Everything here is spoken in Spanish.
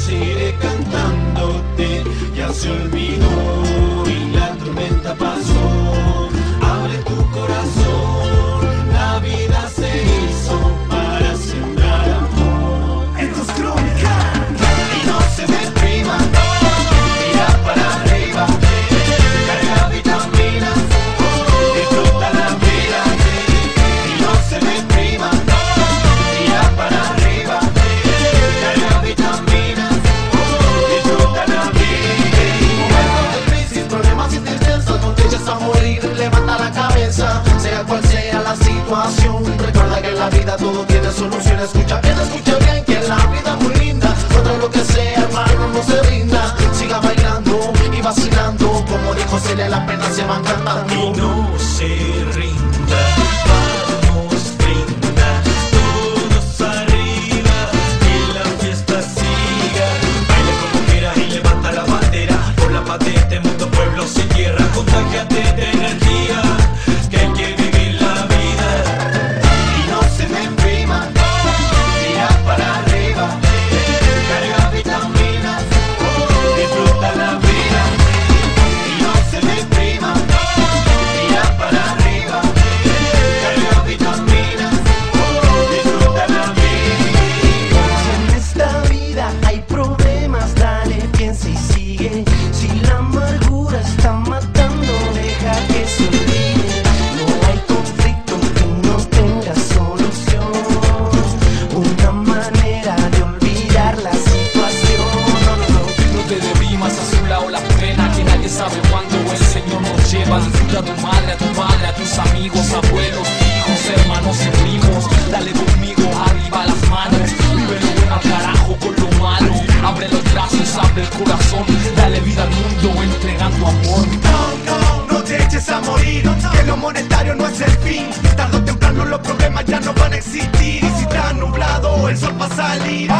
seguiré cantándote, ya se olvidó. Morir, levanta la cabeza, sea cual sea la situación. Recuerda que en la vida todo tiene solución. Escucha bien, escucha bien, que la vida es muy linda. Contra lo que sea, hermano, no se rinda. Siga bailando y vacilando, como dijo Celia, las penas se van cantando. Y no se rinda, vamos, Si la amargura está matando, deja que se olvide. No hay conflicto que no tenga solución. Una manera de olvidar la situación. No, no, no. No te deprimas a su lado la pena que nadie sabe cuándo el Señor nos lleva. Disfruta a tu madre, a tu padre, a tus amigos, abuelos, salida.